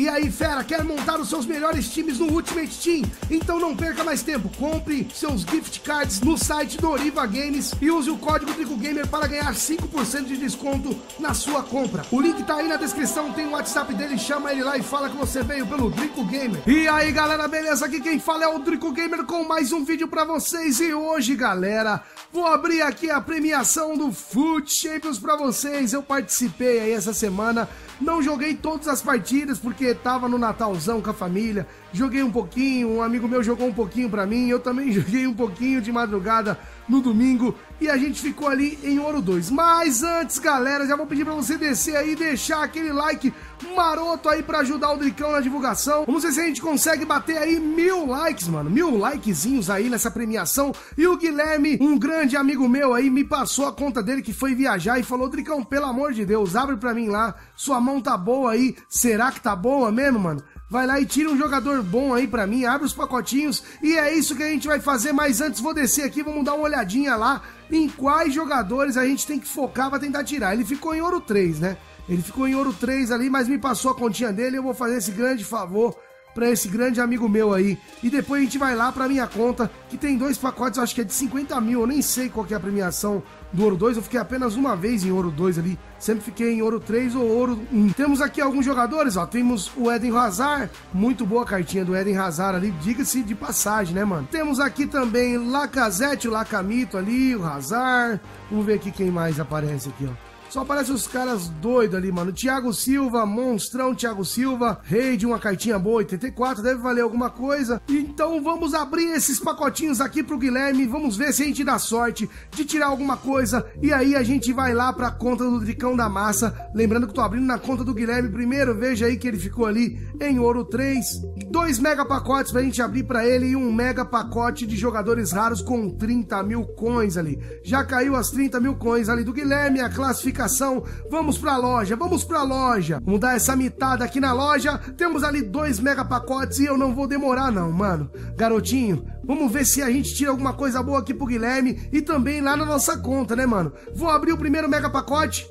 E aí, fera, quer montar os seus melhores times no Ultimate Team? Então não perca mais tempo. Compre seus gift cards no site do Oriva Games e use o código DricoGamer para ganhar 5% de desconto na sua compra. O link tá aí na descrição, tem o WhatsApp dele, chama ele lá e fala que você veio pelo Drico Gamer. E aí, galera, beleza? Aqui quem fala é o Drico Gamer com mais um vídeo para vocês. E hoje, galera, vou abrir aqui a premiação do Foot Champions para vocês. Eu participei aí essa semana não joguei todas as partidas porque tava no Natalzão com a família. Joguei um pouquinho, um amigo meu jogou um pouquinho para mim, eu também joguei um pouquinho de madrugada no domingo e a gente ficou ali em Ouro 2. Mas antes, galera, já vou pedir para você descer aí e deixar aquele like maroto aí para ajudar o Dricão na divulgação. Vamos ver se a gente consegue bater aí mil likes, mano. Mil likezinhos aí nessa premiação. E o Guilherme, um grande amigo meu aí, me passou a conta dele que foi viajar e falou: Dricão, pelo amor de Deus, abre pra mim lá. Sua mão tá boa aí. Será que tá boa mesmo, mano? Vai lá e tira um jogador bom aí pra mim, abre os pacotinhos e é isso que a gente vai fazer. Mas antes vou descer aqui, vamos dar uma olhadinha lá em quais jogadores a gente tem que focar pra tentar tirar. Ele ficou em ouro 3, né? Ele ficou em ouro 3 ali, mas me passou a continha dele. Eu vou fazer esse grande favor para esse grande amigo meu aí. E depois a gente vai lá para minha conta, que tem dois pacotes, acho que é de 50 mil. Eu nem sei qual é a premiação do ouro 2. Eu fiquei apenas uma vez em ouro 2 ali. Sempre fiquei em ouro 3 ou ouro 1. Temos aqui alguns jogadores, ó. Temos o Eden Hazard. Muito boa cartinha do Eden Hazard ali. Diga-se de passagem, né, mano? Temos aqui também Lacazette, o Lacamito ali, o Hazard. Vamos ver aqui quem mais aparece aqui, ó. Só aparece os caras doidos ali, mano. Thiago Silva, monstrão Thiago Silva. Rei de uma cartinha boa, 84, deve valer alguma coisa. Então vamos abrir esses pacotinhos aqui pro Guilherme. Vamos ver se a gente dá sorte de tirar alguma coisa. E aí a gente vai lá pra conta do Dricão da Massa. Lembrando que tô abrindo na conta do Guilherme primeiro. Veja aí que ele ficou ali em ouro 3. Dois mega pacotes pra gente abrir pra ele e um mega pacote de jogadores raros com 30 mil coins ali. Já caiu as 30 mil coins ali do Guilherme. A classificação notificação. Vamos pra loja, vamos pra loja. Vamos dar essa mitada aqui na loja. Temos ali dois mega pacotes e eu não vou demorar não, mano. Garotinho, vamos ver se a gente tira alguma coisa boa aqui pro Guilherme e também lá na nossa conta, né, mano? Vou abrir o primeiro mega pacote.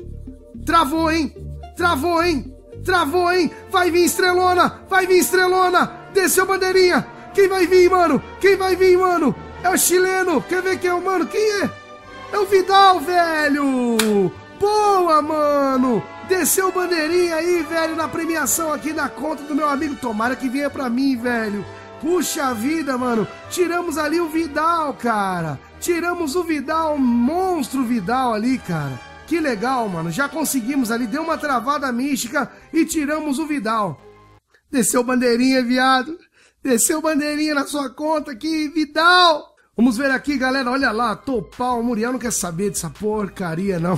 Travou, hein? Travou, hein? Travou, hein? Vai vir estrelona! Vai vir estrelona! Desceu bandeirinha! Quem vai vir, mano? Quem vai vir, mano? É o chileno! Quer ver quem é o mano? Quem é? É o Vidal, velho! Boa, mano! Desceu bandeirinha aí, velho, na premiação aqui na conta do meu amigo. Tomara que venha pra mim, velho. Puxa vida, mano. Tiramos ali o Vidal, cara. Tiramos o Vidal, monstro Vidal ali, cara. Que legal, mano. Já conseguimos ali, deu uma travada mística e tiramos o Vidal. Desceu bandeirinha, viado. Desceu bandeirinha na sua conta aqui, Vidal. Vamos ver aqui, galera. Olha lá, Topal. O Muriel não quer saber dessa porcaria, não.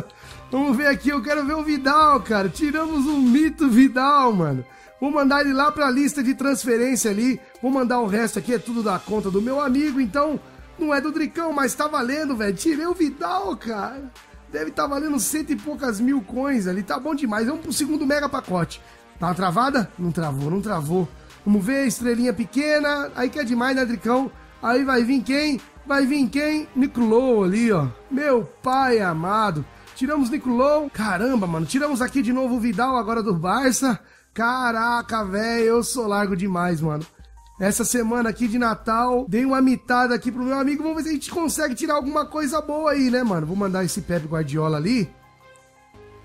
Vamos ver aqui. Eu quero ver o Vidal, cara. Tiramos um mito Vidal, mano. Vou mandar ele lá pra lista de transferência ali. Vou mandar o resto aqui. É tudo da conta do meu amigo. Então, não é do Dricão, mas tá valendo, velho. Tirei o Vidal, cara. Deve estar tá valendo cento e poucas mil coins ali. Tá bom demais. Vamos pro segundo mega pacote. Tá travada? Não travou, não travou. Vamos ver, estrelinha pequena. Aí que é demais, né, Dricão? Aí vai vir quem? Vai vir quem? Nicolou ali, ó. Meu pai amado. Tiramos Nicolou. Caramba, mano. Tiramos aqui de novo o Vidal agora do Barça. Caraca, velho. Eu sou largo demais, mano. Essa semana aqui de Natal, dei uma mitada aqui pro meu amigo. Vamos ver se a gente consegue tirar alguma coisa boa aí, né, mano? Vou mandar esse Pepe Guardiola ali.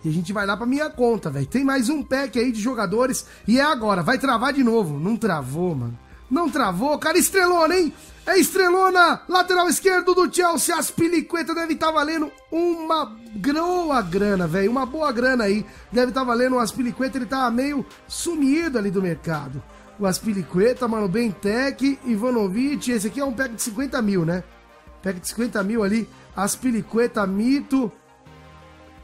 E a gente vai lá pra minha conta, velho. Tem mais um pack aí de jogadores. E é agora. Vai travar de novo. Não travou, mano. Não travou, cara. Estrelona, hein? É estrelona! Lateral esquerdo do Chelsea. As piliquetas devem estar tá valendo uma boa grana, velho. Uma boa grana aí. Deve estar tá valendo umas piliquetas. Ele tá meio sumido ali do mercado. O Aspilicueta, mano, Bentec, Ivanovic. Esse aqui é um pack de 50 mil, né? Pack de 50 mil ali. Aspilicueta, Mito.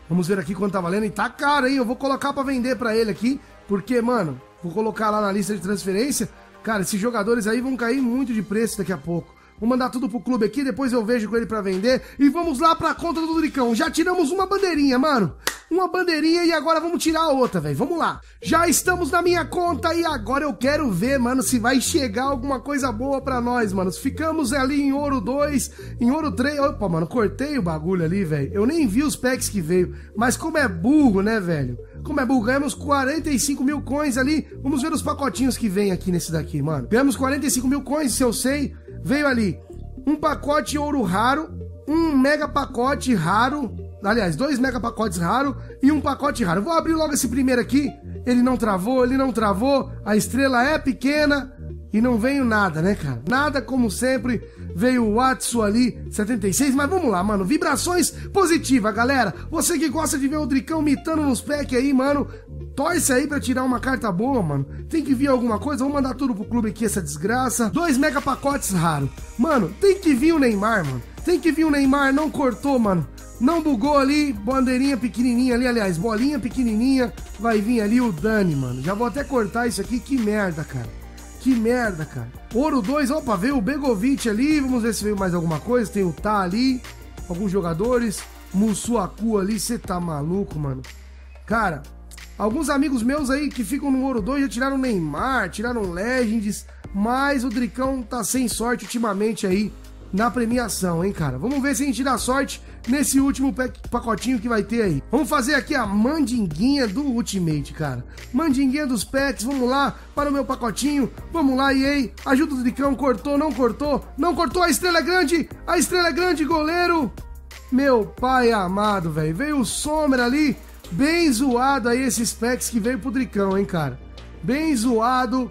Vamos ver aqui quanto tá valendo. E tá caro, hein? Eu vou colocar para vender para ele aqui. Porque, mano, vou colocar lá na lista de transferência. Cara, esses jogadores aí vão cair muito de preço daqui a pouco. Vou mandar tudo pro clube aqui, depois eu vejo com ele para vender. E vamos lá pra conta do Dricão. Já tiramos uma bandeirinha, mano. Uma bandeirinha e agora vamos tirar a outra, velho. Vamos lá. Já estamos na minha conta e agora eu quero ver, mano, se vai chegar alguma coisa boa pra nós, mano. Ficamos ali em ouro 2, em ouro 3. Opa, mano, cortei o bagulho ali, velho. Eu nem vi os packs que veio. Mas como é burro, né, velho? Como é burro, ganhamos 45 mil coins ali. Vamos ver os pacotinhos que vem aqui nesse daqui, mano. Ganhamos 45 mil coins, se eu sei. Veio ali um pacote ouro raro, um mega pacote raro, aliás, dois mega pacotes raro e um pacote raro. Vou abrir logo esse primeiro aqui. Ele não travou, ele não travou. A estrela é pequena e não veio nada, né, cara? Nada como sempre. Veio o Watsu ali, 76, mas vamos lá, mano. Vibrações positivas, galera. Você que gosta de ver o Dricão mitando nos packs aí, mano, torce aí pra tirar uma carta boa, mano. Tem que vir alguma coisa, vamos mandar tudo pro clube aqui, essa desgraça. Dois mega pacotes raro. Mano, tem que vir o Neymar, mano. Tem que vir o Neymar, não cortou, mano. Não bugou ali, bandeirinha pequenininha ali, aliás, bolinha pequenininha. Vai vir ali o Dani, mano. Já vou até cortar isso aqui, que merda, cara. Que merda, cara. Ouro 2, opa, veio o Begovic ali. Vamos ver se veio mais alguma coisa. Tem o Tá ali, alguns jogadores. Mussuaku ali, você tá maluco, mano. Cara, alguns amigos meus aí que ficam no Ouro 2 já tiraram Neymar, tiraram Legends. Mas o Dricão tá sem sorte ultimamente aí na premiação, hein, cara? Vamos ver se a gente dá sorte nesse último pacotinho que vai ter aí. Vamos fazer aqui a mandinguinha do Ultimate, cara. Mandinguinha dos packs, vamos lá para o meu pacotinho. Vamos lá, EA. Ajuda o Dricão, cortou, não cortou. Não cortou, a estrela é grande. A estrela é grande, goleiro. Meu pai amado, velho. Veio o Sommer ali, bem zoado aí esses packs que veio pro Dricão, hein, cara. Bem zoado.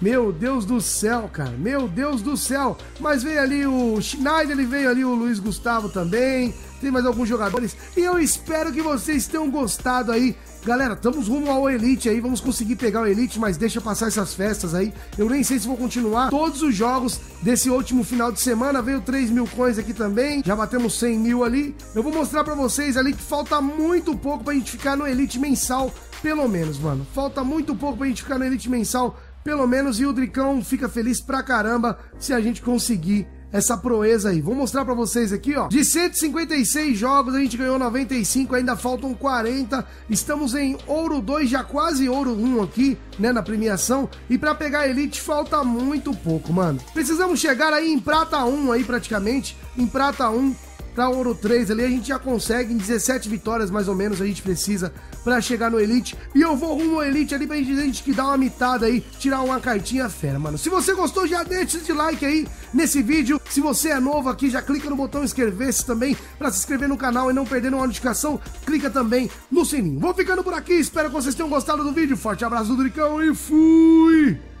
Meu Deus do céu, cara. Meu Deus do céu. Mas veio ali o Schneider, ele veio ali o Luiz Gustavo também. Tem mais alguns jogadores. E eu espero que vocês tenham gostado aí. Galera, estamos rumo ao Elite aí, vamos conseguir pegar o Elite, mas deixa passar essas festas aí. Eu nem sei se vou continuar todos os jogos desse último final de semana. Veio 3 mil coins aqui também, já batemos 100 mil ali. Eu vou mostrar pra vocês ali que falta muito pouco pra gente ficar no Elite mensal, pelo menos, mano. Falta muito pouco pra gente ficar no Elite mensal, pelo menos, e o Dricão fica feliz pra caramba se a gente conseguir essa proeza aí. Vou mostrar para vocês aqui, ó. De 156 jogos, a gente ganhou 95, ainda faltam 40. Estamos em ouro 2, já quase ouro 1 aqui, né, na premiação. E para pegar Elite falta muito pouco, mano. Precisamos chegar aí em prata 1 aí praticamente, em prata 1 para ouro 3 ali, a gente já consegue em 17 vitórias mais ou menos a gente precisa para chegar no Elite. E eu vou rumo ao Elite ali pra gente, gente que dá uma mitada aí, tirar uma cartinha fera, mano. Se você gostou, já deixa esse like aí nesse vídeo. Se você é novo aqui, já clica no botão inscrever-se também para se inscrever no canal e não perder nenhuma notificação. Clica também no sininho. Vou ficando por aqui, espero que vocês tenham gostado do vídeo. Forte abraço do Dricão e fui!